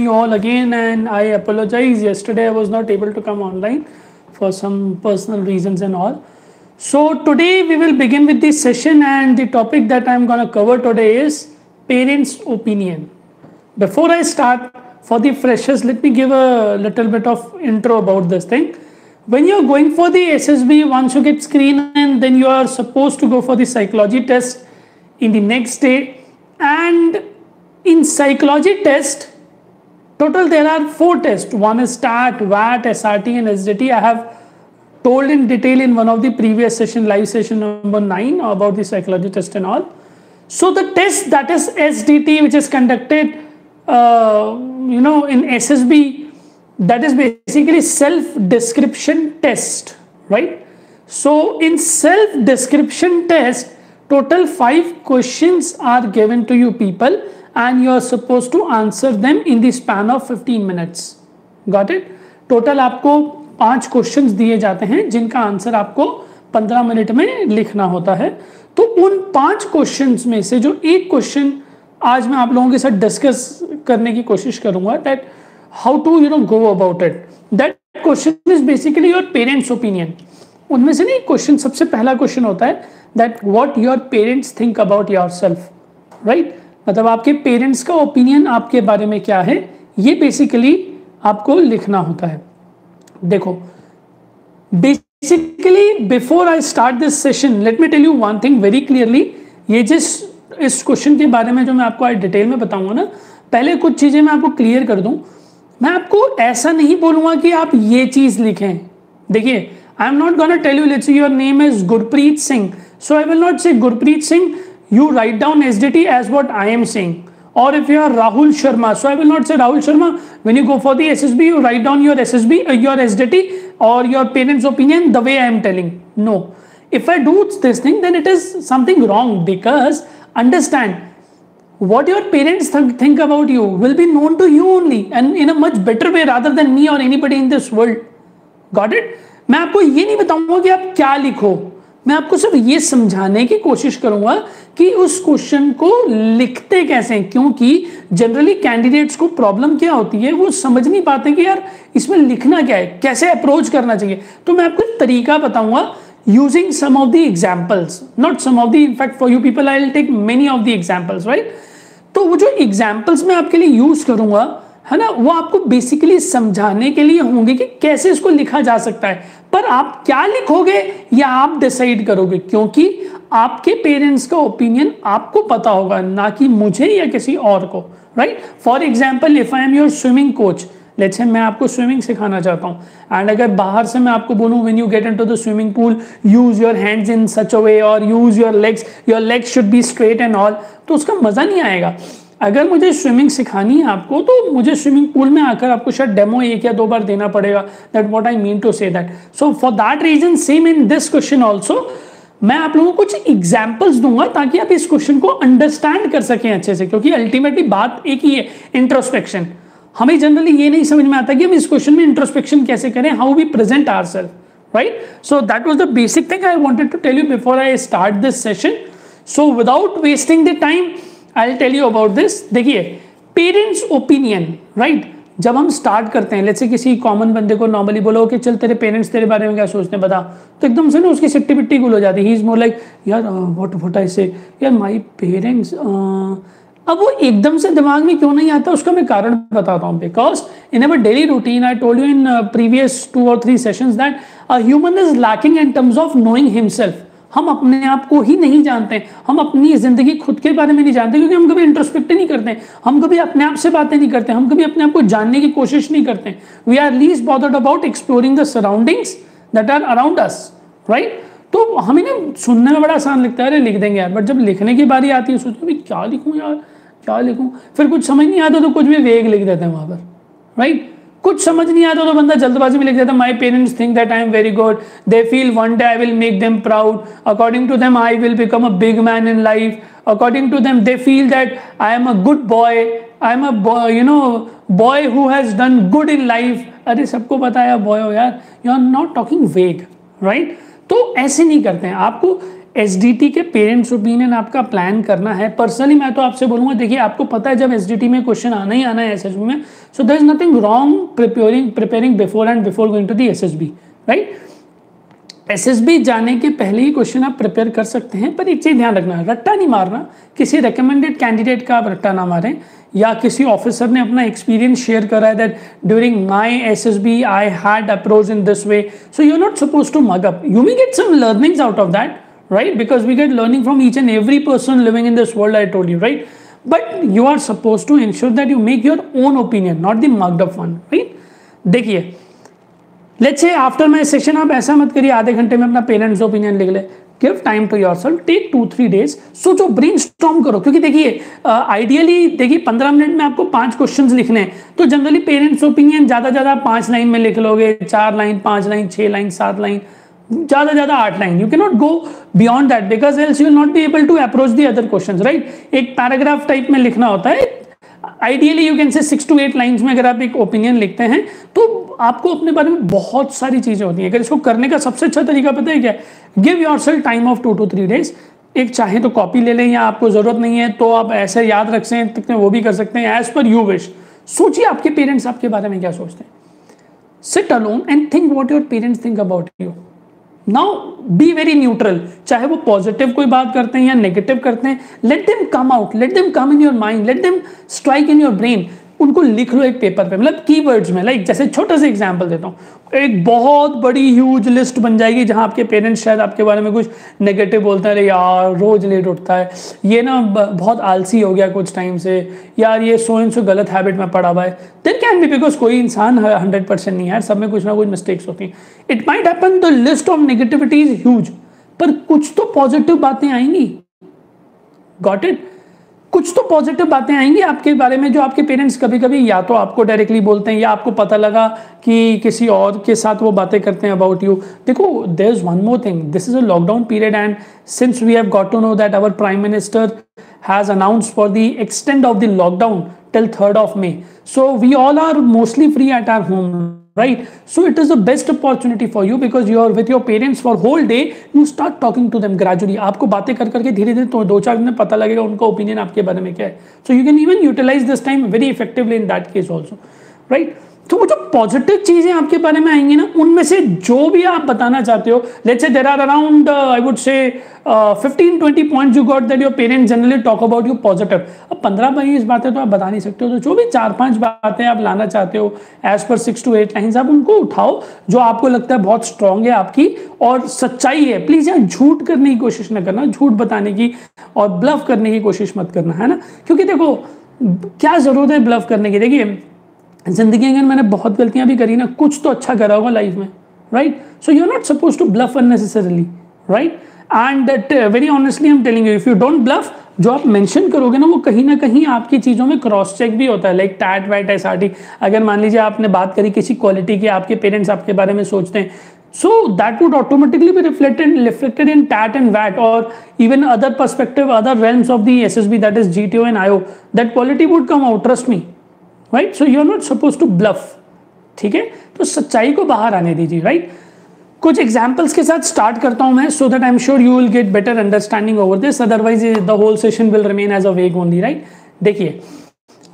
you all again and I apologize yesterday I was not able to come online for some personal reasons and all. So today we will begin with this session and the topic that I'm going to cover today is parents opinion. Before I start for the freshers let me give a little bit of intro about this thing. When you're going for the SSB once you get screened and then you are supposed to go for the psychology test in the next day and in psychology test Total, there are four tests. One is STAT, VAT, SRT, and SDT. I have told in detail in one of the previous session, live session number nine, about the psychology test and all. So the test that is SDT, which is conducted, uh, you know, in SSB, that is basically self-description test, right? So in self-description test, total five questions are given to you people and you are supposed to answer them in the span of 15 minutes. Got it? Total आपको पाँच questions दिए जाते हैं, जिनका answer आपको 15 minute में लिखना होता है। तो उन पाँच क्वेश्चंस में से जो एक क्वेश्चन आज मैं आप लोगों के साथ डिस्कस करने की कोशिश करूँगा that how to you know go about it that question is basically your parents opinion उनमें से नहीं क्वेश्चन सबसे पहला क्वेश्चन होता है that what your parents think about yourself right मतलब आपके पेरेंट्स का ओपिनियन आपके बारे में क्या है, ये बेसिकली आपको लिखना होता है। देखो basically before I start this session let me tell you one thing very clearly ये जिस, इस क्वेश्चन के बारे में जो मैं आपको आज डिटेल में बताऊँगा ना, पहले कुछ चीज़ें मैं आपको क्लियर कर दूँ। मैं आपको ऐसा नहीं बोलूँगा कि आप ये चीज़ लिखें। देखिए I am not gonna tell you let's your name is Gurpreet Singh so I will not say Gurpreet Singh you write down SDT as what I am saying. Or if you are Rahul Sharma, so I will not say Rahul Sharma. When you go for the SSB, you write down your SSB, uh, your SDT, or your parents' opinion the way I am telling. No. If I do this thing, then it is something wrong because understand what your parents th think about you will be known to you only and in a much better way rather than me or anybody in this world. Got it? मैं आपको ये नहीं बताऊंगा कि आप क्या लिखो मैं आपको सिर्फ़ ये समझाने की कोशिश करूँगा कि उस क्वेश्चन को लिखते कैसे हैं, क्योंकि जनरली कैंडिडेट्स को प्रॉब्लम क्या होती है, वो समझ नहीं पाते कि यार इसमें लिखना क्या है, कैसे अप्रोच करना चाहिए। तो मैं आपको तरीका बताऊँगा using some of the examples not some of the in fact for you people I will take many of the examples right तो वो जो एग्जाम्पल्स मैं आपके लिए यूज़ करूँगा है ना? वो आपको बेसिकली समझाने के लिए होंगे कि कैसे इसको लिखा जा सकता है। पर आप क्या लिखोगे या आप डिसाइड करोगे? क्योंकि आपके पेरेंट्स का ओपिनियन आपको पता होगा, ना कि मुझे या किसी और को right for example if I am your swimming coach let's say मैं आपको स्विमिंग सिखाना चाहता हूँ। एंड अगर बाहर से मैं आपको बोलूँ when you get into the swimming pool use your hands in such a way और use your legs your legs should be straight and all तो उसका मज़ा नहीं आएगा। अगर मुझे स्विमिंग सिखानी है आपको तो मुझे स्विमिंग पूल में आकर आपको शायद डेमो एक या दो बार देना पड़ेगा. That what I mean to say that so for that reason same in this question also मैं आप लोगों को कुछ एग्जाम्पल्स दूँगा ताकि आप इस क्वेश्चन को अंडरस्टैंड कर सकें अच्छे से, क्योंकि अल्टीमेटली बात एक ही है इंट्रोस्पेक्शन हमें जनरली ये नहीं समझ में आता कि हम इस क्वेश्चन में इंट्रोस्पेक्शन कैसे करें how we present our self right so that was the basic thing I wanted to tell you before I start this session so without wasting the time I tell you about this देखिए parents opinion right जब हम start करते हैं let's से किसी common बंदे को normally बोलो कि चल तेरे पेरेंट्स तेरे बारे में क्या सोचते हैं, बता। तो एकदम से ना उसकी सिट्टी पिट्टी गुल हो जाती है। इज़ मोर लाइक यार व्हाट व्हाट आई से यार माय पेरेंट्स अब वो एकदम से दिमाग में क्यों नहीं आता? उसका मैं कारण बताता हूँ because in our daily routine I told you in previous two और three sessions that a human is lacking in terms of knowing himself हम अपने आप को ही नहीं जानते, हम अपनी ज़िंदगी खुद के बारे में नहीं जानते, क्योंकि हम कभी इंट्रोस्पेक्ट नहीं करते, हम कभी अपने आप से बातें नहीं करते, हम कभी अपने आप को जानने की कोशिश नहीं करते। We are least bothered about exploring the surroundings that are around us right तो हमें ना सुनने में बड़ा आसान लगता है, अरे लिख देंगे यार बट जब लिखने की बारी आती है, सोचते क्या लिखूं यार, क्या लिखूं? फिर कुछ समझ नहीं आता तो कुछ भी वेग लिख देते हैं वहाँ पर राइट कुछ समझ नहीं आता तो बंदा जल्दबाजी में लिख देता my parents think that I am very good they feel one day I will make them proud according to them I will become a big man in life according to them they feel that I am a good boy I am a you know boy who has done good in life अरे, सबको है boy हो यार। You are not talking vague right तो ऐसे नहीं करते हैं। आपको एस के पेरेंट्स ओपिनियन आपका प्लान करना है. पर्सनली मैं तो आपसे बोलूँगा, देखिए, आपको पता है जब एस में क्वेश्चन आना ही आना है एस में so there is nothing wrong preparing preparing before and before going to the S right S जाने के पहले ही क्वेश्चन आप प्रिपेयर कर सकते हैं, पर एक चीज़ ध्यान रखना, रट्टा नहीं मारना. किसी रिकमेंडेड कैंडिडेट का आप रट्टा ना मारें, या किसी ऑफिसर ने अपना एक्सपीरियंस शेयर करा है that during my S S B I had approach in this way so you not suppose to mug up you may get some learnings out of that right? Because we get learning from each and every person living in this world, i told you, right? But you are supposed to ensure that you make your own opinion, not the mugged up one, right? देखिए let's say after my session आप ऐसा मत करिए, आधे घंटे में अपना parents opinion लिख ले। Give time to yourself take two three days सोचो ब्रेन स्टॉम करो। क्योंकि देखिए आइडियली देखिए, पंद्रह मिनट में आपको पाँच क्वेश्चन लिखने हैं। तो जनरली पेरेंट्स ओपिनियन ज़्यादा ज़्यादा पाँच लाइन में लिख लोगे, चार लाइन पाँच लाइन छह लाइन सात लाइन ज़्यादा ज़्यादा आठ line you can not go beyond that because else you not be able to approach the other question right एक पैराग्राफ टाइप में लिखना होता है। Ideally you can say six to eight lines में अगर आप एक ओपिनियन लिखते हैं तो आपको अपने बारे में बहुत सारी चीज़ें होती हैं। अगर इसको करने का सबसे अच्छा तरीका पता है क्या? Give yourself time of two two three days एक चाहे तो कॉपी ले लें, या आपको ज़रूरत नहीं है तो आप ऐसे याद रख सकते वो भी कर सकते हैं एज पर यू विश सोचिए आपके पेरेंट्स आपके बारे में क्या सोचते हैं। Sit alone and think what your parents think about you now be very neutral चाहे वो पॉजिटिव कोई बात करते हैं या नेगेटिव करते हैं let them come out let them come in your mind let them strike in your brain उनको लिख लो एक पेपर पे मतलब कीवर्ड्स में लाइक जैसे छोटा सा एग्जांपल देता हूँ। एक बहुत बड़ी ह्यूज लिस्ट बन जाएगी जहाँ आपके पेरेंट्स शायद आपके बारे में कुछ नेगेटिव बोलते हैं, अरे यार, रोज लेट उठता है। ये ना बहुत आलसी हो गया कुछ टाइम से। यार, ये सो इन सो गलत हैबिट में पड़ा हुआ है। देन कैन बी बिकॉज़ कोई इंसान हंड्रेड परसेंट नहीं है सब में कुछ ना कुछ मिस्टेक्स होती हैं। It might happen the list of negativity is huge पर कुछ तो पॉजिटिव बातें आएँगी। गॉट इट कुछ तो पॉजिटिव बातें आएँगी आपके बारे में जो आपके पेरेंट्स कभी कभी या तो आपको डायरेक्टली बोलते हैं या आपको पता लगा कि किसी और के साथ वो बातें करते हैं अबाउट यू देखो there is one more thing this is a lockdown period and since we have got to know that our prime minister has announce for the extend of the lockdown till third of May so we all are mostly free at our home right so it is the best opportunity for you because you are with your parents for whole day you start talking to them gradually आपको बातें कर करके धीरे धीरे तो दो चार दिन में पता लगेगा उनका ओपिनियन आपके बारे में क्या है so you can even utilize this time very effectively in that case also right तो वो जो पॉजिटिव चीज़ें आपके बारे में आएँगी ना, उनमें से जो भी आप बताना चाहते हो let's say there are around I would say fifteen twenty point you got that your parents generally talk about you positive अब पंद्रह बीस बातें तो आप बता नहीं सकते हो तो जो भी चार, पाँच बातें आप लाना चाहते हो as per six to eight line आप उनको उठाओ, जो आपको लगता है बहुत स्ट्रांग है आपकी, और सच्चाई है। प्लीज़ यहाँ झूठ करने की कोशिश ना करना, झूठ बताने की, और ब्लफ करने की कोशिश मत करना, है ना? क्योंकि देखो, क्या ज़रूरत है ब्लफ करने की? देखिए ज़िंदगी अगर मैंने बहुत गलतियाँ भी करी ना, कुछ तो अच्छा करा होगा लाइफ में right so you are not suppose to bluff unnecessarily right and that very honestly am telling you if you don't bluff जो आप मेंशन करोगे ना, वो कहीं ना कहीं आपकी चीज़ों में क्रॉस चेक भी होता है like TET VAT S T अगर मान लीजिए आपने बात करी किसी क्वालिटी की, आपके पेरेंट्स आपके बारे में सोचते हैं, so that would automatically be reflected reflected in TAT and VAT or even other perspective as realms of the SSB that is GTO and IO that quality would come out, trust me. Right so you are not suppose to bluff ठीक है? तो सच्चाई को बाहर आने दीजिए right? कुछ examples के साथ स्टार्ट करता हूँ मैं so that I am sure you will get better understanding over this otherwise the whole session will remain as a vague only right देखिए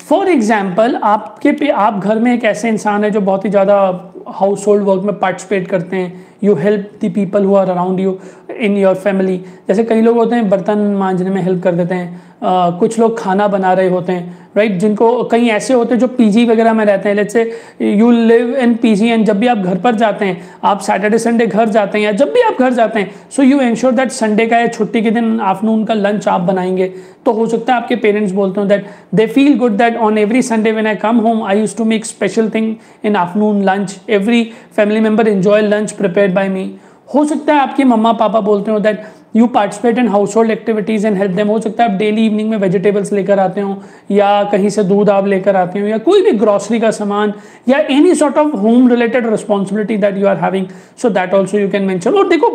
फॉर एग्ज़ाम्पल आपके पे, आप घर में एक ऐसे इंसान है जो बहुत ही ज़्यादा हाउस होल्ड वर्क में पार्टिसिपेट करते हैं. You help the people who are around you in your family जैसे कई लोग होते हैं बर्तन मांजने में हेल्प कर देते हैं. uh, कुछ लोग खाना बना रहे होते हैं राइट right? जिनको कई ऐसे होते हैं जो पीजी वगैरह में रहते हैं. Let's say you live in PG and जब भी आप घर पर जाते हैं आप सैटरडे संडे घर जाते हैं या जब भी आप घर जाते हैं so you ensure that Sunday का या छुट्टी के दिन आफ्टरनून का लंच आप बनाएँगे. तो हो सकता है आपके पेरेंट्स बोलते हो that they feel good that on every Sunday when I come home I use to make special thing in afternoon lunch every family member enjoy lunch prepare by me हो सकता है आपके मम्मा पापा बोलते हो that you participate in household activities and help them हो सकता है आप डेली इवनिंग में वेजिटेबल्स लेकर आते हो या कहीं से दूध आप लेकर आते हो या कोई भी ग्रॉसरी का सामान या any sort of home related responsibility that you are having so that also you can mention और देखो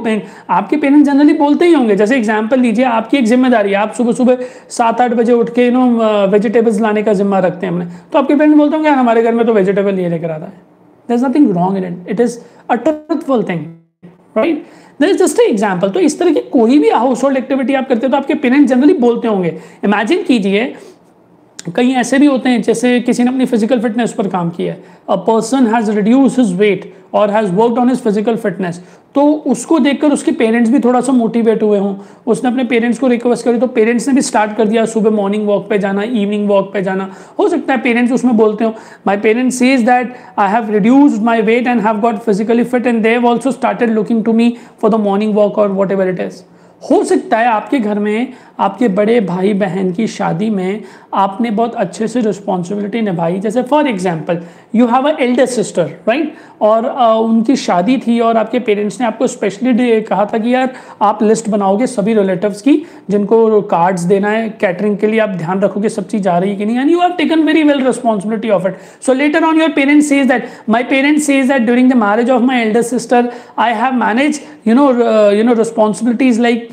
आपके पेरेंट्स जनरली बोलते ही होंगे। जैसे एग्ज़ाम्पल लीजिए, आपकी एक ज़िम्मेदारी आप सुबह सुबह सात आठ बजे उठ के यू नो वेजिटेबल्स लाने का जिम्मा रखते हैं हमने। तो आपके पेरेंट्स बोलते होंगे, यार, हमारे घर में तो वेजिटेबल ये लेकर आता है। There is nothing wrong in it it is a truthful right there is just example तो इस तरह की कोई भी हाउस होल्ड एक्टिविटी आप करते हो तो आपके पेरेंट्स जनरली बोलते होंगे इमेजिन कीजिए कई ऐसे भी होते हैं, जैसे किसी ने अपनी फ़िज़िकल फिटनेस पर काम किया है। A person has reduce his weight और has worked on his physical fitness तो उसको देखकर उसके पेरेंट्स भी थोड़ा सा मोटिवेट हुए हों। उसने अपने पेरेंट्स को रिक्वेस्ट करी तो पेरेंट्स ने भी स्टार्ट कर दिया, सुबह मॉर्निंग वॉक पे जाना इवनिंग वॉक पे जाना। हो सकता है पेरेंट्स उसमें बोलते हो my parents says that I have reduced my weight and have got physically fit and they also started looking to me for the morning walk और वॉट एवर इट इज़ हो सकता है आपके घर में आपके बड़े भाई बहन की शादी में आपने बहुत अच्छे से रिस्पॉन्सिबिलिटी निभाई। जैसे for example you have a elder sister right और uh, उनकी शादी थी और आपके पेरेंट्स ने आपको स्पेशली कहा था कि यार आप लिस्ट बनाओगे सभी रिलेटिव्स की जिनको कार्ड्स देना है कैटरिंग के लिए आप ध्यान रखोगे सब चीज़ आ रही है कि नहीं and you have taken very well responsibility of it so later on your parents says that my parents says that during the marriage of my elder sister I have manage you know you know responsibilities like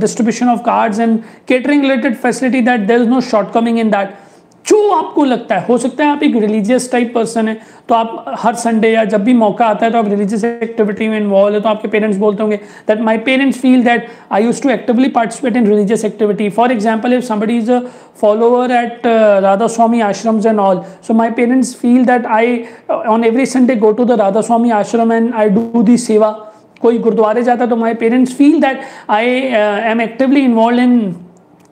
distribution of cards and catering related facility that there is no shortcoming in that. जो आपको लगता है, हो सकता है आप एक religious type person है तो आप हर संडे या जब भी मौका आता है तो आप रिलीजियस एक्टिविटी में इन्वॉल्व है तो आपके पेरेंट्स बोलते होंगे that my parents feel that I use to actively participate in religious activity for example if somebody is a follower at Radha Swami ashrams and all so my parents feel that I on every Sunday go to the Radha Swami ashram and I do the seva कोई गुरुद्वारे जाता तो my parents feel that I am actively involve in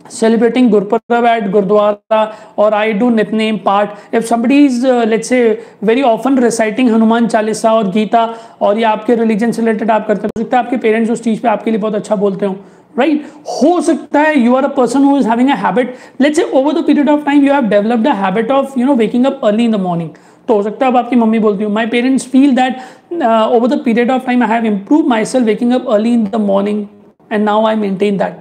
celebrating Gurpurab at Gurdwara or I do Nitnem part. If somebody is, uh, let's say, very often reciting Hanuman Chalisa और गीता और ये आपके religion से related आप करते हो सकता है आपके पेरेंट्स उस चीज़ पे आपके लिए बहुत अच्छा बोलते हो राइट हो सकता है you are a person who is having a habit let's say over the period of time you have developed a habit of you know waking up early in the morning तो हो सकता है, अब आपकी mummy बोलती हूँ my parents feel that over the period of time I have improve my self waking up early in the morning and now I maintain that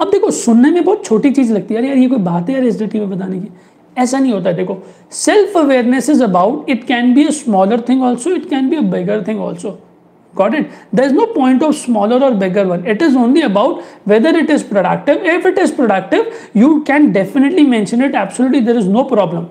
अब देखो, सुनने में बहुत छोटी चीज़ लगती है यार, ये कोई बात है यार एस में बताने की? ऐसा नहीं होता, देखो self awareness is about it can be a smaller thing also it can be a bigger thing also got it? There is no point of smaller or bigger one. It is only about whether it is productive. If it is productive, you can definitely mention it, absolutely, there is no problem.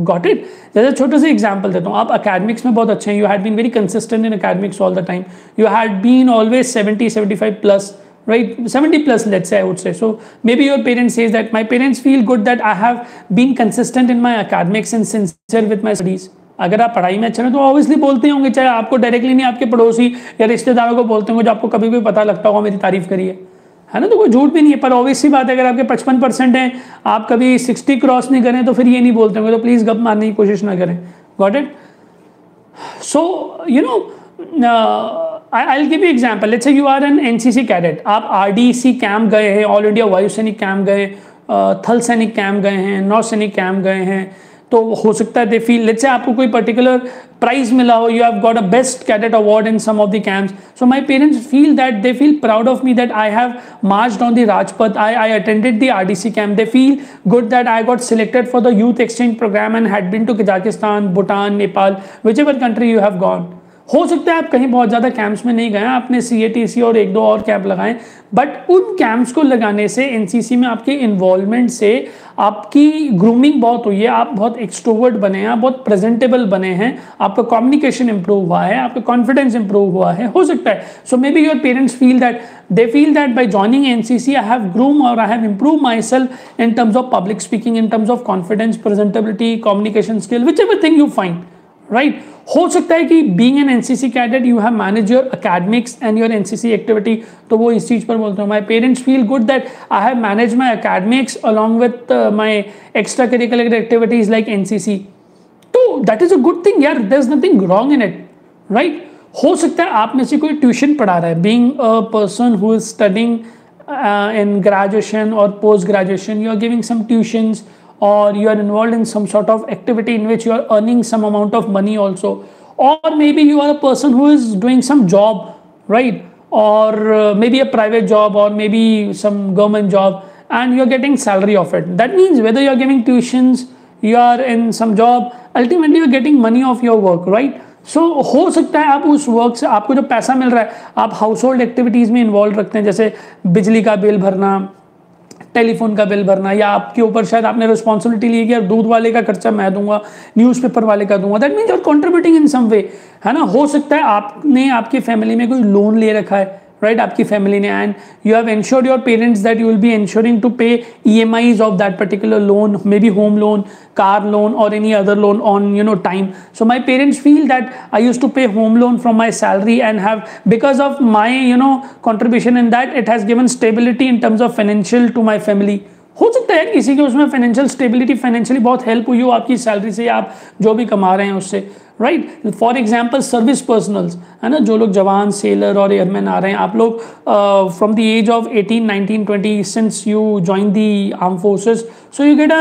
Got it जैसे छोटे से example देता हूँ। आप academics में बहुत अच्छे हैं। You had been very consistent in academics all the time you had been always seventy seventy five plus right? 70 plus, let's say, i would say. So, maybe your parents says that, my parents feel good that i have been consistent in my academics and sincere with my studies. अगर आप पढ़ाई में अच्छे हैं तो obviously बोलते होंगे, चाहे आपको डायरेक्टली नहीं, आपके पड़ोसी या रिश्तेदारों को बोलते होंगे, जो आपको कभी भी पता लगता होगा, मेरी तारीफ़ करिए। है ना? तो कोई झूठ भी नहीं है, पर ऑब्वियसली बात है, अगर आपके पचपन परसेंट हैं, आप कभी सिक्सटी क्रॉस नहीं करें तो फिर ये नहीं बोलते होंगे तो प्लीज़ गप मारने की कोशिश ना करें। Got it so you know I give you example let's you are an NCC cadet आप आरडीसी कैंप गए हैं ऑल इंडिया वायु सैनिक कैंप गए थल सैनिक कैंप गए हैं नौ सैनिक कैंप गए हैं तो हो सकता है दे फील लेट्स से आपको कोई particular prize mila ho, you have got a best cadet award in some of the camps. So my parents feel that they feel proud of me that I have marched on the Rajpath. I, I attended the RDC camp. They feel good that I got selected for the youth exchange program and had been to Kazakhstan, Bhutan, Nepal, whichever country you have gone. हो सकता है आप कहीं बहुत ज़्यादा camps में नहीं गए, आपने सी ए टी सी और एक दो और कैंप लगाए बट उन कैंप्स को लगाने से एनसीसी में आपके इन्वॉल्वमेंट से आपकी ग्रूमिंग बहुत हुई है, आप बहुत एक्सट्रोवर्ट बने हैं, आप बहुत प्रेजेंटेबल बने हैं, आपका कम्युनिकेशन इंप्रूव हुआ है, आपका कॉन्फिडेंस इंप्रूव हुआ है, हो सकता है। So maybe your parents feel that they feel that by joining N C C I have groom और I have improve my self in terms of public speaking in terms of confidence presentability communication skill whichever thing you find right हो सकता है कि being an NCC cadet you have manage your academics and your NCC activity तो वो इस चीज़ पर बोलते हैं my parents feel good that I have manage my academics along with my extra curricular activities like NCC तो that is a good thing यार there is nothing wrong in it right हो सकता है आप में से कोई ट्यूशन पढ़ा रहा है being a person who is studying in graduation और post graduation you are giving some tuitions or you are involved in some sort of activity in which you are earning some amount of money also or maybe you are a person who is doing some job right or uh, maybe a private job or maybe some government job and you're getting salary of it that means whether you're giving tuitions you are in some job ultimately you're getting money of your work right so so, हो सकता है आप उस work से आपको जो पैसा मिल रहा है आप हाउस होल्ड एक्टिविटीज़ में इन्वॉल्व रखते हैं जैसे बिजली का बिल भरना टेलीफोन का बिल भरना, या आपके ऊपर शायद आपने रिस्पॉन्सिबिलिटी ली कि दूध वाले का खर्चा मैं दूँगा न्यूज़पेपर वाले का दूँगा that means you're contributing in some way है ना? हो सकता है आपने, आपकी फैमिली में कोई लोन ले रखा है right aapki family ne and you have ensured your parents that you will be ensuring to pay emis of that particular loan maybe home loan car loan or any other loan on you know time. So my parents feel that i used to pay home loan from my salary and have because of my you know contribution in that it has given stability in terms of financial to my family. हो सकता है किसी के उसमें financial stability financially बहुत help हुई हो आपकी सैलरी से आप जो भी कमा रहे हैं उससे right for example service personnels है ना? जो लोग जवान सेलर और एयरमैन आ रहे हैं, आप लोग from the age of 18 19 20 since you join the arm forces so you get a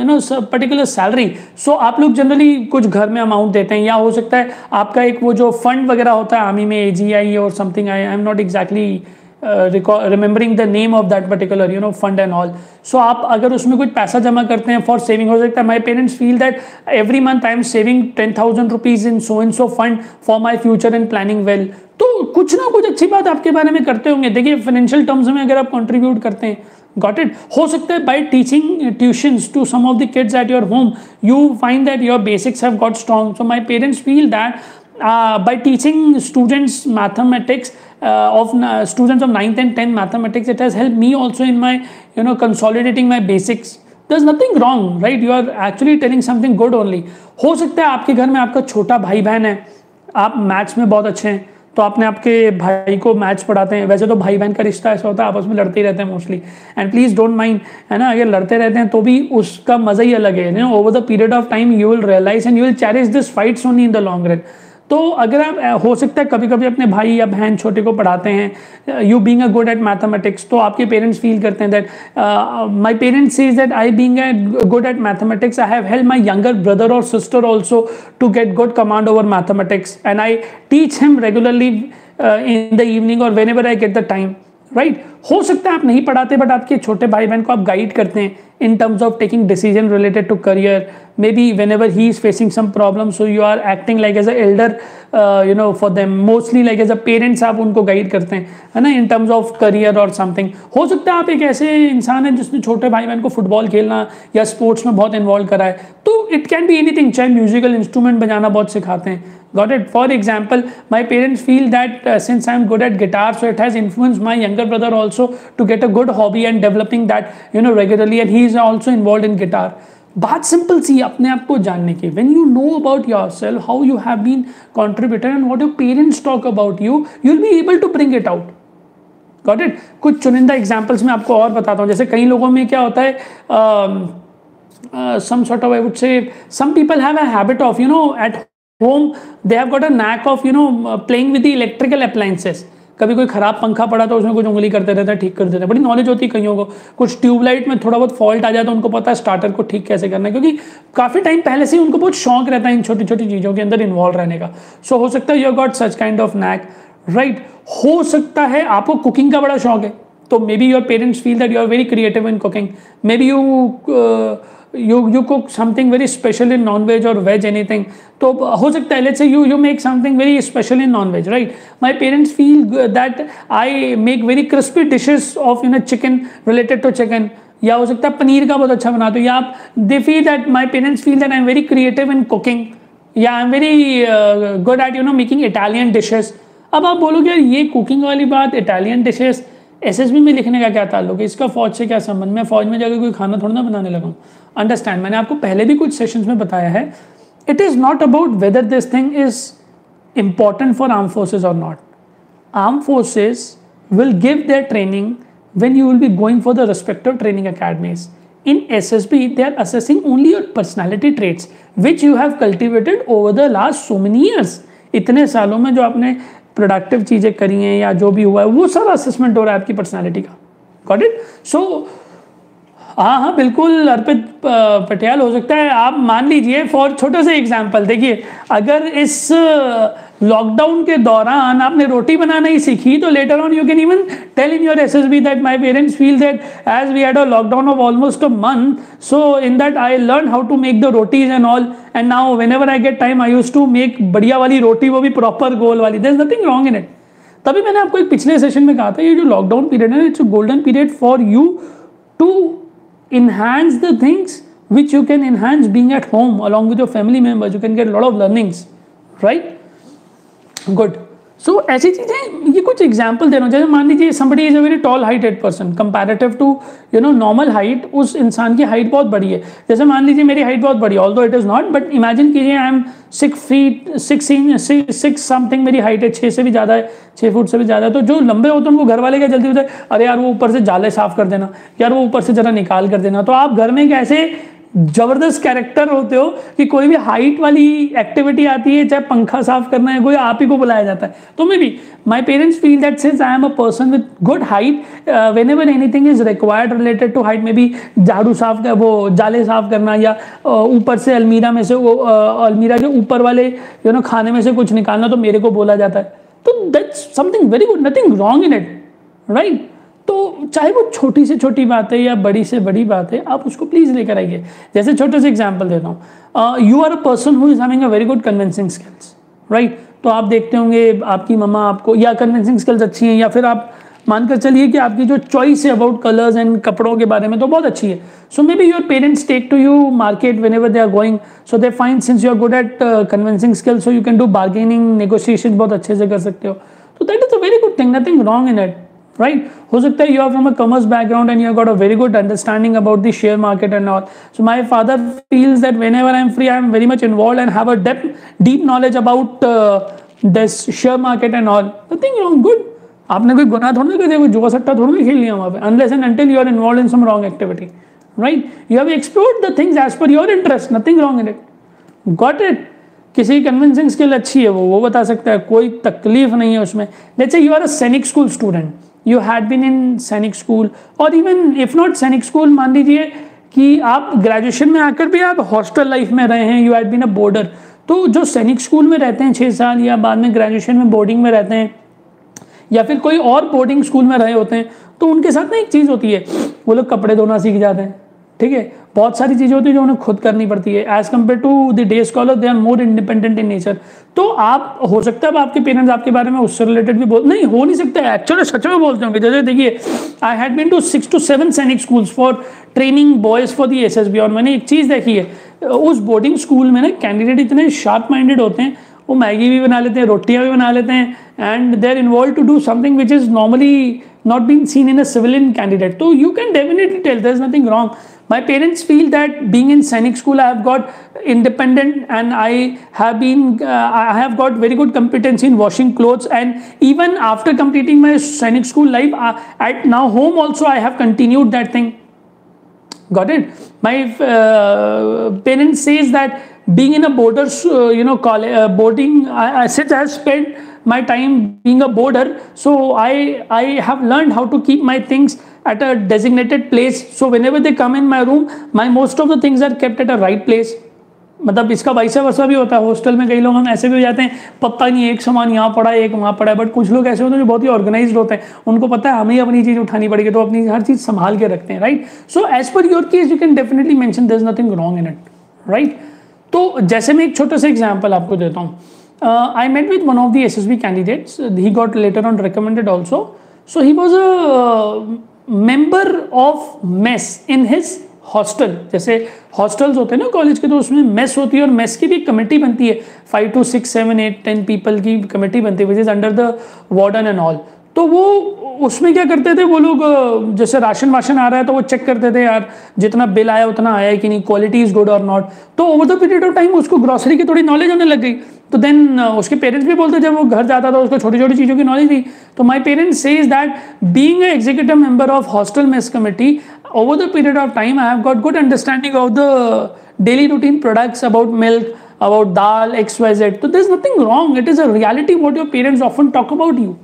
you know particular salary so आप लोग जनरली कुछ घर में अमाउंट देते हैं या हो सकता है आपका एक वो जो फंड वगैरह होता है आर्मी में ए जी आई और something I I am not exactly remembering the name of that particular you know fund and all so आप अगर उसमें कुछ पैसा जमा करते हैं फॉर सेविंग हो सकता है my parents feel that every month I am saving ten thousand rupees in so in so fund for my future and planning well तो कुछ ना कुछ अच्छी बात आपके बारे में करते होंगे। देखिए फाइनेंशियल टर्म्स में अगर आप कॉन्ट्रीब्यूट करते हैं गॉट इट हो सकता है by teaching tuitions to some of the kids at your home you find that your basics have got strong so my parents feel that by teaching students mathematics of uh, students of 9th and 10th mathematics it has helped me also in my you know consolidating my basics. There's nothing wrong right? You are actually telling something good only. हो सकता है आपके घर में आपका छोटा भाई बहन है। आप मैथ्स में बहुत अच्छे हैं तो आपने आपके भाई को मैथ्स पढ़ाते हैं। वैसे तो भाई बहन का रिश्ता ऐसा होता है आपस में लड़ते ही रहते हैं mostly and please don't mind है ना अगर लड़ते रहते हैं तो भी उसका मज़ा ही अलग है। Over the period of time you will realise and you will cherish this fights only in the long run तो अगर आप हो सकता है कभी कभी अपने भाई या बहन छोटे को पढ़ाते हैं you being a good at mathematics तो आपके पेरेंट्स फील करते हैं that my parents is that I being a good at mathematics I have help my younger brother और sister also to get good command over mathematics and I teach him regularly in the evening और whenever I get the time right हो सकता है आप नहीं पढ़ाते but आपके छोटे भाई बहन को आप गाइड करते हैं in terms of taking decision related to career maybe whenever he is facing some problem so you are acting like as a elder you know for them mostly like as a parents आप उनको guide करते हैं, है ना in terms of career और something हो सकता है आप एक ऐसे इंसान है जिसने छोटे भाई बहन को फुटबॉल खेलना या स्पोर्ट्स में बहुत इन्वॉल्व करा है। तो इट कैन बी एनीथिंग चाहे म्यूजिकल इंस्ट्रूमेंट बजाना बहुत सिखाते हैं। Got it for example my parents feel that since I am good at guitar so it has influence my younger brother also to get a good hobby and developing that, you know, regularly, and he is also involved in guitar. बात simple सी अपने आप को जानने की। When you know about your self how you have been contributor and what your parents talk about you you will be able to bring it out got it कुछ चुनिंदा examples मैं आपको और बताता हूँ। जैसे कई लोगों में क्या होता है some sort of I would say some people have a habit of you know at home they have got a knack of you know playing with the electrical appliances कभी कोई खराब पंखा पड़ा तो उसमें कुछ उंगली करते रहता है, ठीक कर देते हैं। बड़ी नॉलेज होती है कईयों को। कुछ ट्यूबलाइट में थोड़ा बहुत फॉल्ट आ जाए तो उनको पता है स्टार्टर को ठीक कैसे करना है, क्योंकि काफ़ी टाइम पहले से ही उनको बहुत शौक रहता है इन छोटी छोटी चीज़ों के अंदर इन्वॉल्व रहने का। सो हो सकता है you got such kind of knack right हो सकता है आपको कुकिंग का बड़ा शौक है तो maybe your parents feel that you are very creative in cooking maybe you you you cook something very special in non veg और वेज एनीथिंग तो हो सकता है let's say you you make something very special in non veg right my parents feel that I make very crispy dishes of you know chicken related to chicken या हो सकता है पनीर का बहुत अच्छा बना दो, या आप they feel that my parents feel that I am very creative in cooking या I am very good at you know making Italian dishes अब आप बोलोगे, यार, ये कुकिंग वाली बात इटालियन डिशेज़ एसएसबी में लिखने का क्या ताल्लुक है? इसका फौज से क्या संबंध? मैं फौज में जाकर कोई खाना थोड़ा ना बनाने लगाऊँ अंडरस्टैंड मैंने आपको पहले भी कुछ सेशंस में बताया है। It is not about whether this thing is important for arm forces और not arm forces will give their training when you will be going for the respective training academies in S S B they are assessing only your personality trades which you have cultivated over the last so many years इतने सालों में जो आपने productive चीज़ें करी हैं या जो भी हुआ है, वो सारा असेसमेंट हो रहा है आपकी पर्सनैलिटी का। गॉट इट सो हाँ हाँ बिल्कुल, अर्पित पटियाल हो सकता है। आप मान लीजिए फॉर छोटे से एग्ज़ाम्पल देखिए, अगर इस लॉकडाउन के दौरान आपने रोटी बनाना ही सीखी तो later on you can even tell in your S S B that my parents feel that as we had a lockdown of almost a month so in that I learn how to make the rotis and all and now whenever I get time I use to make बढ़िया वाली रोटी वो भी proper गोल वाली there is nothing wrong in it तभी मैंने आपको एक पिछले सेशन में कहा था ये जो लॉकडाउन पीरियड है it's a golden period for you to enhance the things which you can enhance being at home along with your family members. You can get a lot of learnings, right? Good. So ऐसी चीज़ें, ये कुछ example दे रहा हूँ। जैसे मान लीजिए somebody is a very tall heighted person comparative to you know normal height उस इंसान की हाइट बहुत बड़ी है। जैसे मान लीजिए, मेरी हाइट बहुत बड़ी although it is not but imagine कीजिए I am six feet six six something मेरी हाइट है छः से भी ज़्यादा है छः फुट से भी ज़्यादा है। तो जो लंबे होते हैं उनको घर वाले क्या जल्दी होता है, अरे यार, वो ऊपर से जाले साफ़ कर देना, यार, वो ऊपर से ज़रा निकाल कर देना। तो आप घर में एक ऐसे ज़बरदस्त कैरेक्टर होते हो कि कोई भी हाइट वाली एक्टिविटी आती है, चाहे पंखा साफ़ करना है, कोई आप ही को बुलाया जाता है। तो maybe my parents feel that since I am a person with good height whenever anything is required related to height maybe झाड़ू साफ़ कर, वो जाले साफ़ करना या ऊपर से अलमीरा में से, वो अलमीरा के ऊपर वाले यू नो खाने में से कुछ निकालना तो मेरे को बोला जाता है। तो that's something very good nothing wrong in it right तो चाहे वो छोटी से छोटी बात है या बड़ी से बड़ी बात है, आप उसको प्लीज़ लेकर आइए। जैसे छोटे से एग्ज़ाम्पल देता हूँ। You are a person who is having a very good convincing skills right तो आप देखते होंगे, आपकी मम्मा आपको, या कन्विंसिंग स्किल्स अच्छी हैं, या फिर आप मानकर चलिए कि आपकी जो चॉइस है अबाउट कलर्स एंड कपड़ों के बारे में तो बहुत अच्छी है। So maybe your parents take to you market whenever they are going so they find since you are good at convincing skills so you can do bargaining negotiation बहुत अच्छे से कर सकते हो। तो that is a very good thing nothing wrong in it right हो सकता है you are from a commerce background and you have got a very good understanding about the share market and all so my father feels that whenever i am free i am very much involved and have a depth deep knowledge about uh, this share market and all nothing wrong good आपने कोई गुनाह थोड़ा कर दिया कोई जुआ सट्टा थोड़ा खेल लिया वहाँ पे unless and until you are involve in some wrong activity right you have explored the things as per your interest nothing wrong in it got it किसी की कन्विंसिंग स्किल अच्छी है वो वो बता सकता है कोई तकलीफ़ नहीं है उसमें लेट्स से you are a Sainik school student you had been in Sainik school और even if not Sainik school मान लीजिए कि आप ग्रेजुएशन में आकर भी आप हॉस्टल लाइफ में रहे हैं you had been a boarder तो जो सैनिक स्कूल में रहते हैं छः साल या बाद में ग्रेजुएशन में बोर्डिंग में रहते हैं, या फिर कोई और बोर्डिंग स्कूल में रहे होते हैं तो उनके साथ ना एक चीज़ होती है, वो लोग कपड़े धोना सीख जाते हैं। ठीक है? बहुत सारी चीज़ें होती है जो उन्हें खुद करनी पड़ती है। As compare to the day scholar they are more independent in nature तो आप, हो सकता है आपके पेरेंट्स आपके बारे में उससे रिलेटेड भी बोल, नहीं, हो नहीं सकता एक्चुअली सच में बोलते होंगे। जैसे देखिए I had been two six two seven Sainik schools for training boys for the S S B और मैंने एक चीज़ देखी है, उस बोर्डिंग स्कूल में ना कैंडिडेट इतने शार्प माइंडेड होते हैं वो मैगी भी बना लेते हैं, रोटियाँ भी बना लेते हैं and there involve to do something which is normally not been seen in a civilian candidate तो you can definitely tell there is nothing wrong my parents feel that being in Sainik school I have got independent and I have been I have got very good competence in washing clothes and even after completing my Sainik school life at now home also I have continued that thing got it my parents says that being in a border, uh, you know, college, uh, boarding, I, I since I have spent my time being a boarder, so I I have learned how to keep my things at a designated place. So whenever they come in my room, my most of the things are kept at a right place. मतलब इसका वैसा वैसा भी होता है hostel में कई लोग हम ऐसे भी हो जाते हैं पता नहीं एक सामान यहाँ पड़ा है एक वहाँ पड़ा है बट कुछ लोग ऐसे होते हैं जो बहुत ही ऑर्गेनाइज होते हैं उनको पता है हमें अपनी चीज़ उठानी पड़ेगी तो अपनी हर चीज़ संभाल के रखते हैं right so as per your case you can definitely mention there is nothing wrong in it right तो जैसे मैं एक छोटा सा एग्ज़ाम्पल आपको देता हूँ। I met with one of the S S B candidates he got letter on recommended also so he was a member of mess in his hostel जैसे हॉस्टल्स होते हैं ना कॉलेज के तो उसमें मेस होती है और मेस की भी कमेटी बनती है। Five two six seven eight ten people की कमेटी बनती है which is under the warden and all तो वो उसमें क्या करते थे? वो लोग जैसे राशन वाशन आ रहा है तो वो चेक करते थे, यार, जितना बिल आया उतना आया कि नहीं क्वालिटी इज़ गुड और नॉट तो over the period of time उसको ग्रॉसरी की थोड़ी नॉलेज होने लग गई। तो देन उसके पेरेंट्स भी बोलते जब वो घर जाता था उसको छोटी छोटी चीज़ों की नॉलेज थी। तो my parents say is that being executive member of hostel mess committee over the period of time I have got good understanding of the daily routine products about milk about dal X Y Z तो this nothing wrong it is a reality what your parents often talk about you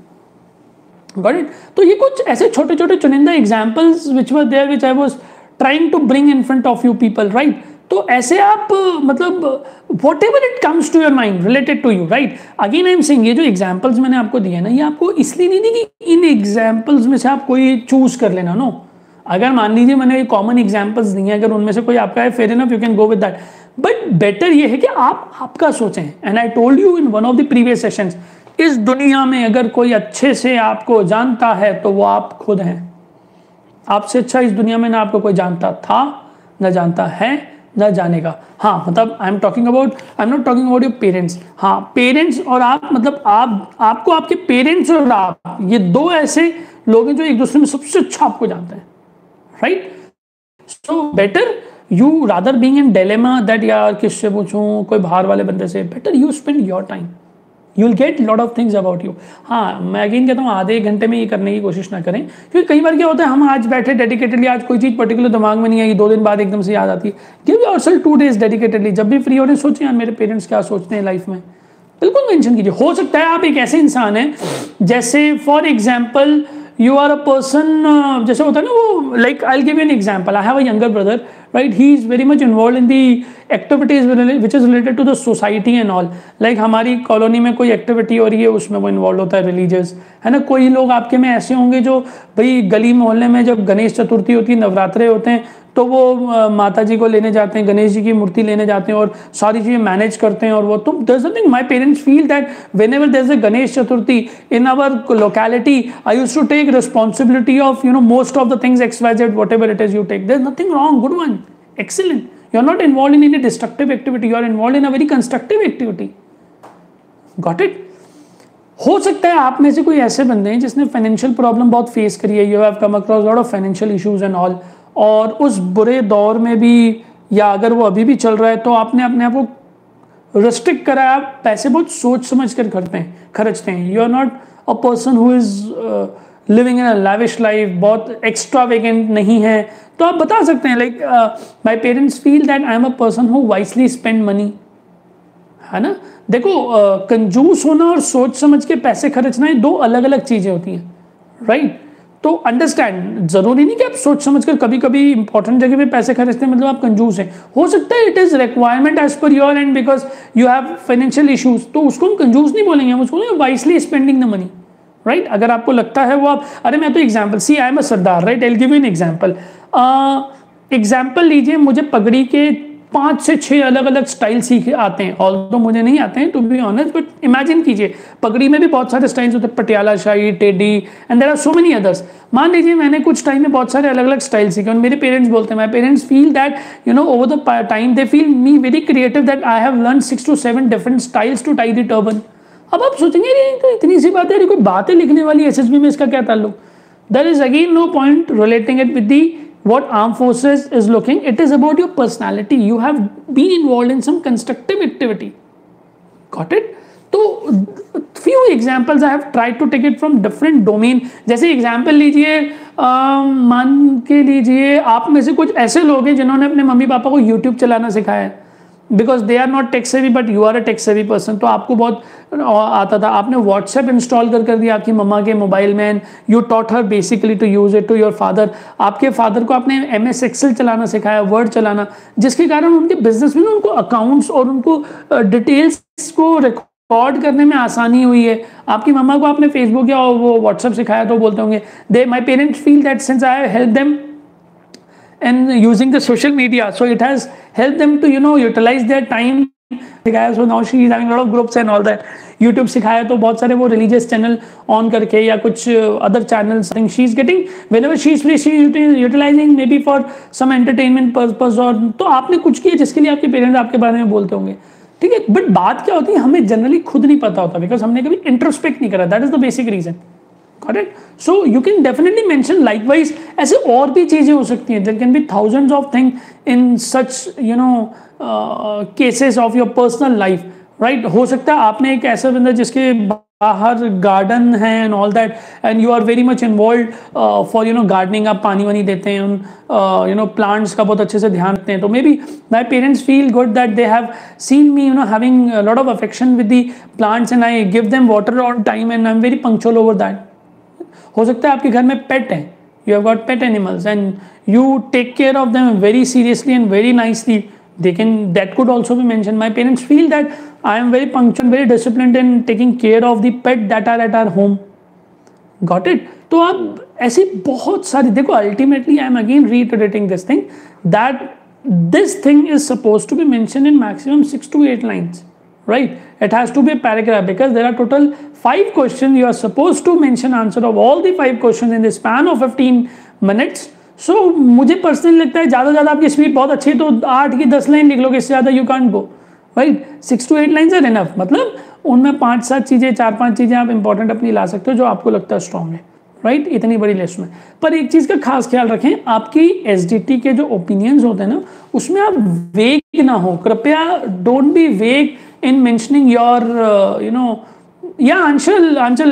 got it तो ये कुछ ऐसे छोटे छोटे चुनिंदा examples which were there which I was trying to bring in front of you people right तो ऐसे आप मतलब whatever it comes to your mind related to you right again I am saying ये जो एग्जाम्पल्स मैंने आपको दिए ना, ये आपको इसलिए नहीं दी कि इन एग्जाम्पल्स में से आप कोई चूज़ कर लेना नो अगर मान लीजिए मैंने कॉमन एग्जाम्पल्स दिए अगर उनमें से कोई आपका है fair enough you can go with that but better ये है कि आप आपका सोचें. And I told you in one of the previous sessions इस दुनिया में अगर कोई अच्छे से आपको जानता है तो वो आप खुद हैं। आपसे अच्छा इस दुनिया में ना आपको कोई जानता था, ना जानता है, ना जानेगा। हाँ मतलब I am talking about I am not talking about your parents हाँ पेरेंट्स और आप मतलब आप, आपको आपके पेरेंट्स और आप, ये दो ऐसे लोग हैं जो एक दूसरे में सबसे अच्छा आपको जानते हैं। Right so better you rather being in dilemma that यार किससे पूछूँ, कोई बाहर वाले बंदे से better you spend your time you will get lot of things about you हाँ मैं अगेन कहता हूँ, आधे एक घंटे में ये करने की कोशिश ना करें। क्योंकि कई बार क्या होता है, हम आज बैठे डेडिकेटेडली आज कोई चीज़ पर्टिकुलर दिमाग में नहीं आई दो दिन बाद एकदम से याद आती है। Give yourself two days dedicatedly जब भी फ्री हो रहे सोचिए यार मेरे पेरेंट्स क्या सोचते हैं लाइफ में। बिल्कुल मेंशन कीजिए। हो सकता है आप एक ऐसे इंसान हैं, जैसे for example you are a person जैसे होता है ना वो like I give an example I have a younger brother right he is very much involve in the activities which is related to the society and all like हमारी colony में कोई activity हो रही है, उसमें वो इन्वॉल्व होता है रिलीजियस है ना? कोई लोग आपके में ऐसे होंगे जो भाई गली मोहल्ले में जब गणेश चतुर्थी होती है, नवरात्रे होते हैं तो वो माता जी को लेने जाते हैं, गणेश जी की मूर्ति लेने जाते हैं और सारी चीज़ें मैनेज करते हैं और वो तो there something my parents feel that whenever is a Ganesh Chaturthi in our locality I use to take responsibility of you know most of the things X Y Z whatever it is you take there nothing wrong good one excellent. You are not involved in any destructive activity. You are involved in a very constructive activity. Got it? हो सकता है आप में से कोई ऐसे बंदे हैं जिसने फाइनेंशियल प्रॉब्लम बहुत फेस करी है. You have come across lot of financial issues and all और उस बुरे दौर में भी या अगर वो अभी भी चल रहा है तो आपने अपने आप को रिस्ट्रिक्ट करा है. आप पैसे बहुत सोच समझ कर करते हैं, खर्चते हैं. You are not a person who is living in a lavish life बहुत एक्स्ट्रा वेकेंट नहीं है। तो आप बता सकते हैं like my parents feel that I am a person who wisely spend money है ना? देखो कंजूस uh, होना और सोच समझ के पैसे खर्चना दो अलग अलग चीज़ें होती हैं राइट right? तो अंडरस्टैंड ज़रूरी नहीं कि आप सोच समझ कर कभी कभी इंपॉर्टेंट जगह पे पैसे खर्चते हैं मतलब आप कंजूस हैं। हो सकता है it is requirement as per your and because you have financial issues तो उसको हम कंजूस नहीं बोलेंगे हम उसको wisely spending the money right right? अगर आपको लगता है वो आप, अरे मैं तो example see I am a Sardar right I'll give an example example लीजिए, मुझे पगड़ी के पाँच से छह अलग अलग स्टाइल सीखे आते हैं। ऑल तो मुझे नहीं आते हैं to be honest but imagine कीजिए, पगड़ी में भी बहुत सारे स्टाइल्स होते हैं, पटियाला शाही teddy and there are so many others मान लीजिए, मैंने कुछ टाइम में बहुत सारे अलग अलग स्टाइल सीखे, और मेरे पेरेंट्स बोलते हैं my parents feel that you know over the time they feel me very creative that I have learn six to seven different styles to tie the turban अब आप सोचेंगे तो इतनी सी बात है कोई बातें लिखने वाली एस एस बी में इसका क्या ताल्लुक? There is again no point relating it with the what armed forces is looking. It is about your personality. You have been involved in some constructive activity. Got it? तो few examples I have try to take it from different domain जैसे example लीजिए मान के लीजिए, आप में से कुछ ऐसे लोग हैं जिन्होंने अपने मम्मी पापा को यूट्यूब चलाना सिखाया है। Because they are not tech savvy but you are a tech savvy person तो आपको बहुत आता था। आपने व्हाट्सएप इंस्टॉल कर कर दिया आपकी मम्मा के मोबाइल में you taught her basically to use it to your father आपके फादर को आपने एम एस एक्सेल चलाना सिखाया वर्ड चलाना, जिसके कारण उनके बिज़नेस में ना उनको अकाउंट्स और उनको डिटेल्स को रिकॉर्ड करने में आसानी हुई है। आपकी मम्मा को आपने फेसबुक या वो व्हाट्सएप सिखाया तो बोलते होंगे, they my parents feel that since I help them and using the social media. So it has helped them to, you know, utilize their time. so now she is having a lot of groups and all that. YouTube सिखाया तो बहुत सारे वो religious channel on करके या कुछ other channels she is getting whenever she is free she utilising maybe for some entertainment purpose और तो आपने कुछ किया जिसके लिए आपके पेरेंट्स आपके बारे में बोलते होंगे। ठीक है बट बात क्या होती है, हमें जनरली खुद नहीं पता होता बिकॉज़ हमने कभी इंट्रोस्पेक्ट नहीं करा। That is the basic reason correct so you can definitely mention likewise ऐसे और भी चीज़ें हो सकती हैं there can be thousands of thing in such you know cases of your personal life right हो सकता है आपने एक ऐसा बंदा जिसके बाहर गार्डन है and all that and you are very much involve for you know gardening आप पानी वानी देते हैं, उन यू नो प्लांट्स का बहुत अच्छे से ध्यान रखते हैं। तो may be my parents feel good that they have seen me you know having lot of affection with the plants and I give them water on time and I am very punctual over that हो सकता है आपके घर में pet है। You have got pet animals and you take care of them very seriously and very nicely they can, that could also be mentioned. My parents feel that i am very punctual, very disciplined in taking care of the pet that are at our home. Got it? तो आप ऐसी बहुत सारी, देखो ultimately I am again reiterating this thing that this thing is suppose to be mention in maximum six to eight lines right? It has to be a paragraph because there are total five questions. You are supposed to mention answer of all the five questions in the span of 15 minutes. So, मुझे personally लगता है ज़्यादा ज़्यादा आपकी speed बहुत अच्छी है तो आठ की दस लाइन लिख लोगे ज़्यादा you can't go write six to eight line are enough मतलब उनमें पाँच सात चीज़ें चार पाँच चीज़ें आप इंपॉर्टेंट अपनी ला सकते हो जो आपको लगता है स्ट्रॉन्ग है राइट right? इतनी बड़ी लिस्ट में। पर एक चीज़ का खास ख्याल रखें आपकी एस के जो ओपिनियंस होते हैं ना उसमें आप वेग ना हो। कृपया don't be vague in mentioning your you know yeah anshul anshul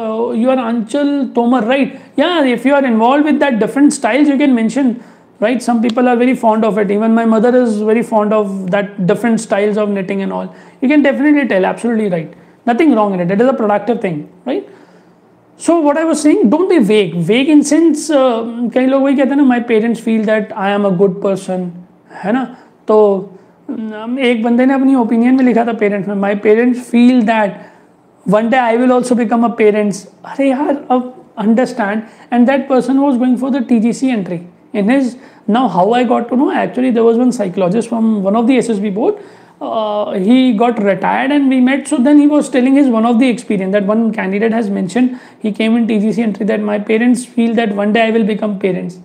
uh, you are anshul tomar right yeah if you are involved with that different styles you can mention right some people are very fond of it even my mother is very fond of that different styles of knitting and all you can definitely tell absolutely right nothing wrong in it it is a productive thing right so what i was saying don't be vague vague in sense कई लोग वही कहते हैं ना my parents feel that I am a good person है ना तो एक बंदे ने अपनी ओपिनियन में लिखा था पेरेंट्स में my parents feel that one day I will also become a parents अरे यार, अब understand and that person was going for the T G C entry in his now how I got to know actually there was one psychologist from one of the S S B board he got retired and we met so then he was telling is one of the experience that one candidate has mention he came in T G C entry that my parents feel that one day I will become parents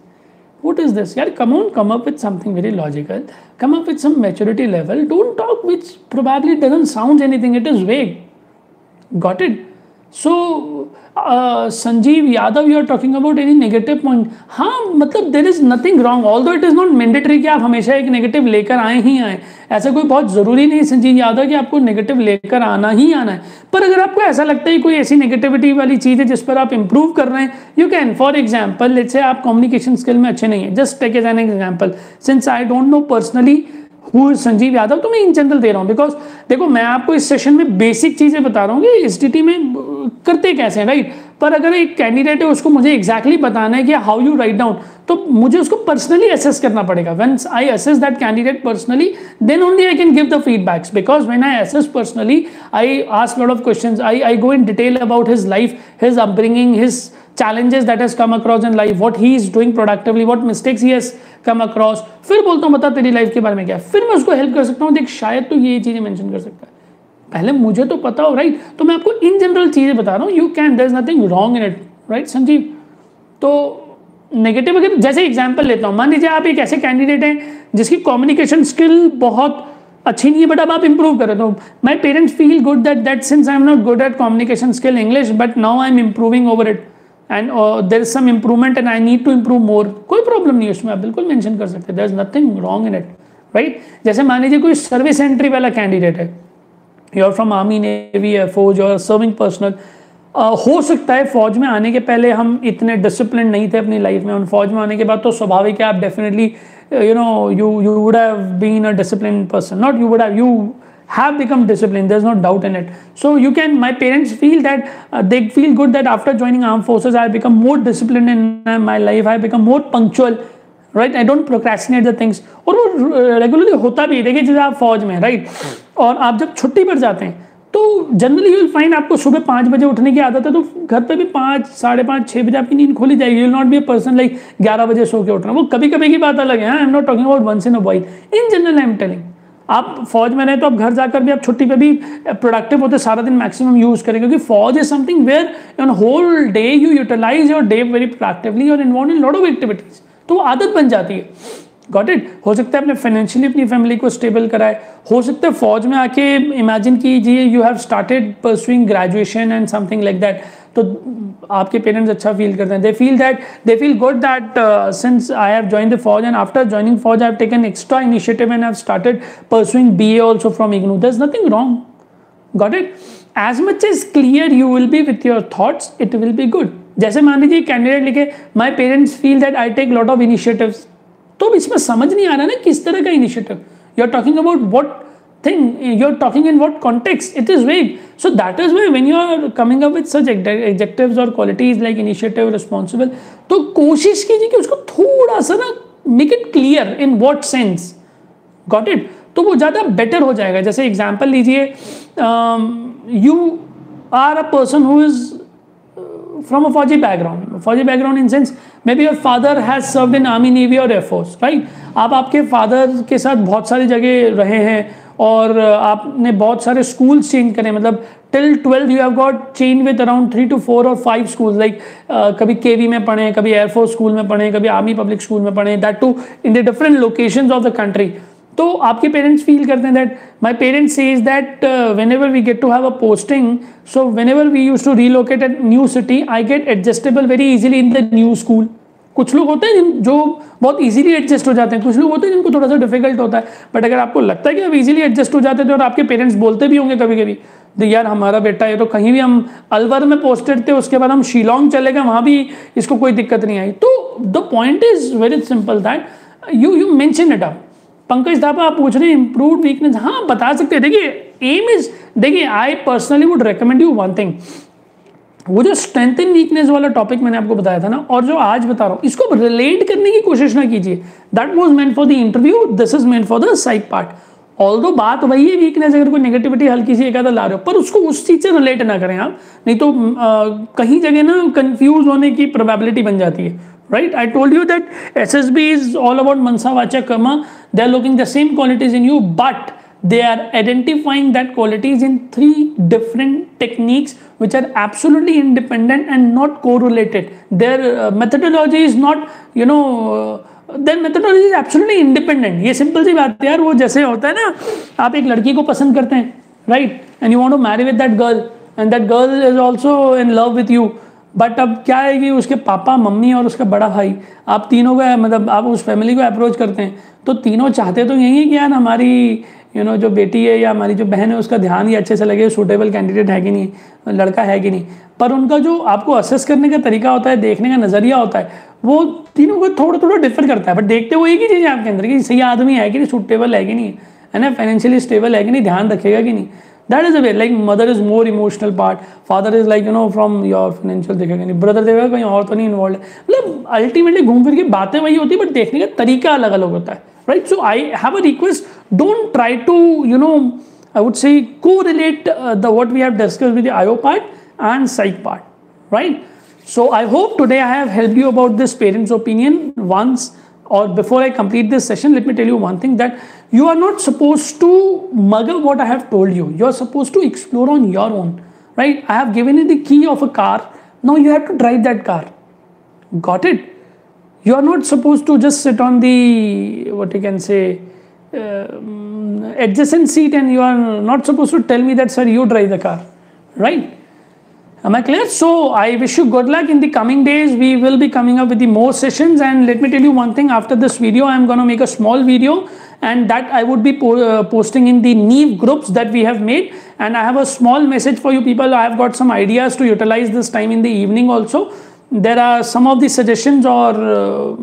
What is this? Yeah, come on, come up with something very logical. Come up with some maturity level. Don't talk which probably doesn't sound anything. It is vague Got it? Uh, Sanjeev Yadav, you are talking about any negative point. हाँ मतलब there is nothing wrong although it is not mandatory कि आप हमेशा एक negative लेकर आए ही आए। ऐसा कोई बहुत ज़रूरी नहीं संजीव यादव कि आपको नेगेटिव लेकर आना ही आना है। पर अगर आपको ऐसा लगता है कोई ऐसी नेगेटिविटी वाली चीज़ है जिस पर आप इंप्रूव कर रहे हैं you can for example let say आप कम्युनिकेशन स्किल में अच्छे नहीं है। Just take as an example since I don't know personally who Sanjeev Yadav तो मैं इन जनरल दे रहा हूँ बिकॉज़ देखो, मैं आपको इस सेशन में बेसिक चीज़ें बता रहा हूँ कि एस में करते कैसे हैं राइट पर अगर एक कैंडिडेट है, उसको मुझे एग्जैक्टली exactly बताना है कि हाउ यू राइट डाउन तो मुझे उसको पर्सनली असेस करना पड़ेगा। When I assess that candidate personally then only I can give the feedbacks because when I assess personally I ask lot of question I I go in detail about his life his upbringing his challenges that has come across in life, what he is doing productively, what mistakes he has come across फिर बोलता हूँ, बता, तेरी life के बारे में क्या फिर मैं उसको हेल्प कर सकता हूँ, देख, शायद तो ये चीज़ें मैंशन कर सकता है। पहले मुझे तो पता हो राइट तो मैं आपको इन जनरल चीज़ें बता रहा हूँ you can there is nothing wrong in it right Sanjeev तो नेगेटिव अगर, जैसे एग्ज़ाम्पल लेता हूँ, मान लीजिए आप एक ऐसे कैंडिडेट हैं, जिसकी कम्युनिकेशन स्किल बहुत अच्छी नहीं है बट अब आप इंप्रूव करें तो my parents feel good that that since I am not good at communication skill English but now I am improving over it and there is some improvement and I need to improve more कोई problem नहीं उसमें, आप बिल्कुल mention कर सकते there is nothing wrong in it right जैसे मान लीजिए कोई सर्विस एंट्री वाला कैंडिडेट है। You are from army navy air force और सर्विंग पर्सनल हो सकता है फौज में आने के पहले हम इतने डिसिप्लिन नहीं थे अपनी लाइफ में। उन फौज में आने के बाद तो स्वाभाविक है, आप definitely you know you you would have been a discipline person not you would have you have become disciplined. There's no doubt in it. So you can my parents feel that uh, they feel good that after joining armed forces i become more disciplined in uh, my life. I become more punctual right I don't procrastinate the things और वो regularly uh, होता भी है। देखिए जैसे आप फौज में राइट और आप जब छुट्टी पर जाते हैं तो जनरली यूल फाइन आपको सुबह पाँच बजे उठने की आदत है तो घर पे भी पाँच साढ़े पाँच छः बजे आपकी नींद खोली जाएगी। You'll not be a person like ग्यारह बजे सो के उठना वो कभी कभी की बात अलग है I am not talking about once in a while in general I am telling आप फौज में रहे तो आप घर जाकर भी आप छुट्टी पे भी प्रोडक्टिव होते, सारा दिन मैक्सिमम यूज़ करें, क्योंकि फौज is something where on whole day you utilize your day very productively और involve in lot of activities तो वो आदत बन जाती है। गॉट इट हो सकता है अपने फाइनेंशियली अपनी फैमिली को स्टेबल कराए हो। सकता है फौज में आके इमेजिन कीजिए you have started pursuing graduation and something like that तो आपके पेरेंट्स अच्छा फील करते हैं। They feel that they feel good that since I have join the फौज एंड आफ्टर ज्वाइनिंग फौज I have taken extra initiative and have started pursuing B A also from IGNOU there is nothing wrong got it as much is clear you will be with your thoughts it will be good जैसे मान लीजिए candidate लिखे my parents feel that I take lot of initiative तो अब इसमें समझ नहीं आ रहा ना किस तरह का initiative you are talking about what thing you are talking in what context it is vague so that is when you are coming up with such adjective और क्वालिटीज लाइक इनिशिएटिव रिस्पॉन्सिबल तो कोशिश कीजिए कि उसको थोड़ा सा ना make it clear in what sense got it तो वो ज़्यादा बेटर हो जाएगा. जैसे एग्ज़ाम्पल लीजिए you are a person who is from a Fauji background. Fauji background in sense, maybe your father has served in Army, Navy or Air Force, right? आप आपके father के साथ बहुत सारी जगह रहे हैं और आपने बहुत सारे स्कूल्स चेंज करे मतलब till twelfth you have got change with around three to four और फाइव स्कूल लाइक कभी के वी में पढ़े कभी एयरफोर्स स्कूल में पढ़े कभी आर्मी पब्लिक स्कूल में पढ़े that too in the different location of the country तो आपके पेरेंट्स फील करते हैं that my parents says that whenever we get to have a posting so whenever we use to relocate at new city I get adjustable very easily in the new school कुछ लोग होते हैं जो बहुत easily adjust हो जाते हैं। कुछ लोग होते हैं जिनको थोड़ा सा डिफ़िकल्ट होता है। बट अगर आपको लगता है कि आप इजीली एडजस्ट हो जाते थे और आपके पेरेंट्स बोलते भी होंगे कभी कभी तो यार, हमारा बेटा है तो कहीं भी हम अलवर में पोस्टेड थे, उसके बाद हम शिलोंग चले गए, वहाँ भी इसको कोई दिक्कत नहीं आई। तो the point is very simple that you you mention it up Pankaj Thapa आप पूछ रहे हैं इंप्रूव वीकनेस हाँ बता सकते हैं। देखिए एम इज़ देखिए I personally would recommend you one thing वो जो स्ट्रेंथ इन वीकनेस वाला टॉपिक मैंने आपको बताया था ना और जो आज बता रहा हूँ इसको रिलेट करने की कोशिश ना कीजिए। That was meant for the interview this is meant for the psych part although बात वही है वीकनेस अगर कोई नेगेटिविटी हल्की सी एक आधा ला रहे हो पर उसको उस चीज़ से रिलेट ना करें आप। नहीं तो आ, कहीं जगह ना कंफ्यूज होने की प्रोबेबिलिटी बन जाती है। right i told you that ssb is all about mansa vacha karma they are looking the same qualities in you but they are identifying that qualities in three different techniques which are absolutely independent and not correlated their uh, methodology is not you know then methodology is absolutely independent ये simple सी बात है यार वो जैसे होता है ना आप एक लड़की को पसंद करते हैं right and you want to marry with that girl and that girl is also in love with you But अब क्या है कि उसके पापा, मम्मी और उसका बड़ा भाई, आप तीनों का मतलब आप उस फैमिली को अप्रोच करते हैं तो तीनों चाहते तो यही है कि यार हमारी यू नो जो बेटी है या हमारी जो बहन है, उसका ध्यान ही अच्छे से लगे सूटेबल कैंडिडेट है कि नहीं, लड़का है कि नहीं। पर उनका जो आपको असेस करने का तरीका होता है, देखने का नज़रिया होता है, वो तीनों को थोड़ा थोड़ा डिफर करता है। बट देखते हुए एक ही चीज़ है आपके अंदर कि सही आदमी है कि नहीं सूटेबल है कि नहीं, है ना फाइनेंशियली स्टेबल है कि नहीं, ध्यान रखेगा कि नहीं। That is a way like mother is more emotional part father is like you know from your financial देखेगा नहीं। ब्रदर देखेगा कहीं और तो नहीं इन्वॉल्व है। मतलब अल्टीमेटली घूम फिर की बातें वही होती है बट देखने का तरीका अलग अलग होता है। Right so I have a request don't try to you know would say correlate uh, the what we have discussed with the IO part and psych part, right? So I hope today I have helped you about this parents' opinion once. Or before I complete this session. Let me tell you one thing that you are not supposed to muggle what I have told you. You are supposed to explore on your own, right? I have given you the key of a car. Now you have to drive that car. Got it? You are not supposed to just sit on the, what you can say, uh, adjacent seat and you are not supposed to tell me that, sir, you drive the car, right? Am I clear? So I wish you good luck in the coming days. We will be coming up with the more sessions and let me tell you one thing after this video, I am going to make a small video and that I would be po uh, posting in the Neve groups that we have made and I have a small message for you people. I have got some ideas to utilize this time in the evening also there are some of the suggestions or uh,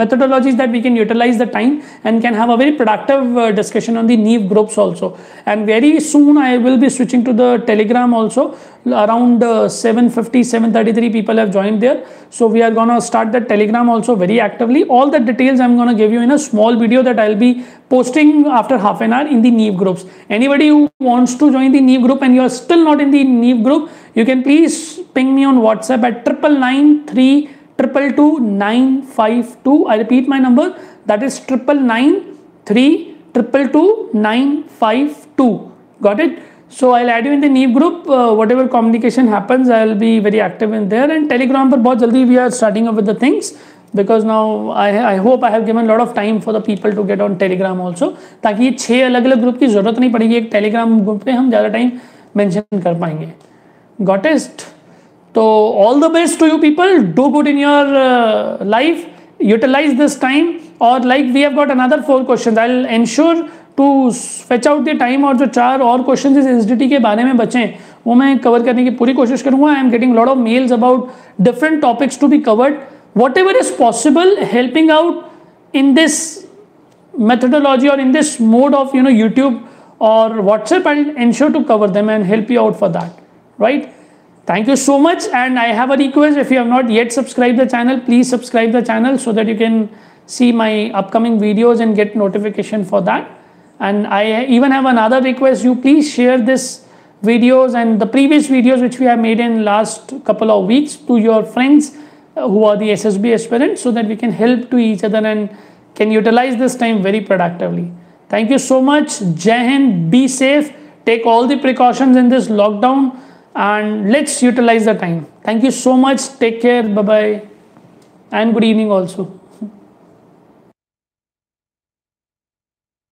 methodologies that we can utilize the time and can have a very productive uh, discussion on the Neve groups also. And very soon I will be switching to the Telegram also. Around uh, 750, 733 people have joined there. So we are going to start the Telegram also very actively. All the details I'm going to give you in a small video that I'll be posting after half an hour in the Neve groups. Anybody who wants to join the Neve group and you are still not in the Neve group, you can please ping me on WhatsApp at triple nine three triple two nine five two. I repeat my number that is triple nine three triple two nine five two. Got it? So I'll add in the Neev group whatever communication happens I will be very active in there and Telegram पर बहुत जल्दी we are starting up with the things because now I hope I have given lot of time for the people to get on Telegram also ताकि ये छः अलग अलग group की ज़रूरत नहीं पड़ेगी। एक टेलीग्राम ग्रुप में हम ज़्यादा टाइम मैंशन कर पाएँगे। गॉटेस्ट तो all the best to you people do good in your life utilize this time और like we have got another four question I'll ensure to fetch out the time और जो चार और question इस S के बारे में बचे, वो मैं कवर करने की पूरी कोशिश करूँगा। I am getting lot of mails about different topics to be covered whatever is possible helping out in this methodology और in this mode of you know YouTube और WhatsApp I ensure to cover them and help you out for that right thank you so much and I have a request if you have not yet subscribe the channel please subscribe the channel so that you can see my upcoming videos and get notification for that and I even have another request you please share this videos and the previous videos which we have made in last couple of weeks to your friends uh, who are the SSB aspirants so that we can help to each other and can utilize this time very productively. Thank you so much. Jai Hind. Be safe. Take all the precautions in this lockdown and let's utilize the time. Thank you so much. Take care. Bye-bye. And good evening also.